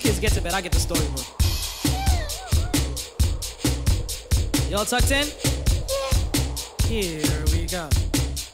kids get to bed, I get the storybook. Y'all tucked in? Here we go.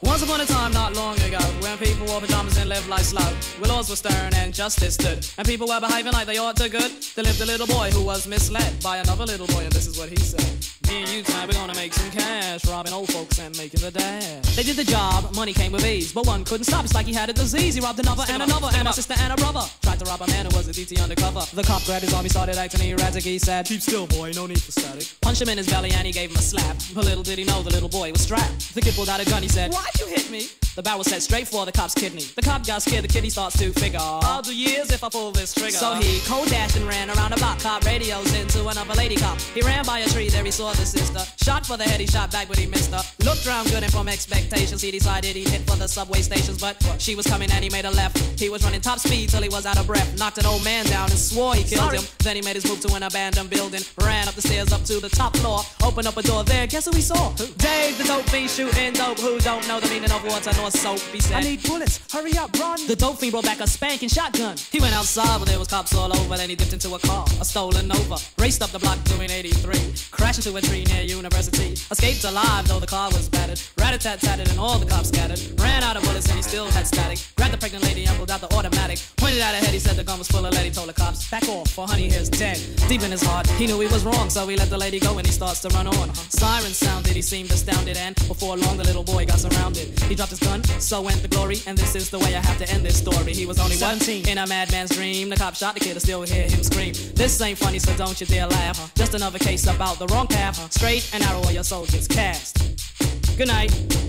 Once upon a time, not long ago, when people wore pajamas and lived life slow, where laws were stern and justice stood, and people were behaving like they ought to good, there lived a little boy who was misled by another little boy, and this is what he said. Me and you tonight, we're gonna make some cash, robbing old folks and making the dash. They did the job, money came with ease, but one couldn't stop. It's like he had a disease. He robbed another and another, and a sister and a brother. Tried to rob a man who was a DT undercover. The cop grabbed his arm, he started acting erratic. He said, Keep still, boy, no need for static. Punch him in his belly and he gave him a slap. But little did he know the little boy was strapped. The kid pulled out a gun, he said, Why'd you hit me? The barrel set straight for the cop's kidney. The cop got scared, the kid starts to figure. I'll do years if I pull this trigger. So he cold dashed and ran around the block, cop radios into another lady cop. He ran by a tree, there he saw the sister. Shot for the head, he shot back, but he missed her. Looked round good and from expectations, he decided he'd hit for the subway stations. But she was coming and he made a left. He was running top speed till he was out of breath. Knocked an old man down and swore he killed Sorry. him. Then he made his move to an abandoned building. Ran up the stairs up to the top floor. Opened up a door there, guess who he saw? Dave, the dope fiend shooting dope. Who don't know the meaning of water nor soap, he said. I need bullets. Hurry up, run. The dope fiend brought back a spanking shotgun. He went outside, but there was cops all over. Then he dipped into a car, a stolen Nova. Raced up the block doing 83. Crashed into a tree near University. Escaped alive, though the car was battered. Rat-a-tat-tatted and all the cops scattered. Ran out of bullets and he still had static. Grabbed the pregnant lady and pulled out the automatic. Pointed at her head, he said the gun was full of lead. He told the cops, back off, for honey here's dead. Deep in his heart, he knew he was wrong, so he let the lady go and he starts to run on. Sirens sounded, he seemed astounded, and before long the little boy got surrounded. He dropped his gun, so went the glory, and this is the way I have to end this story. He was only 17 in a madman's dream. The cop shot the kid, I still hear him scream. This ain't funny, so don't you dare laugh. Just another case about the wrong path. Straight and narrow your soldiers cast. Good night.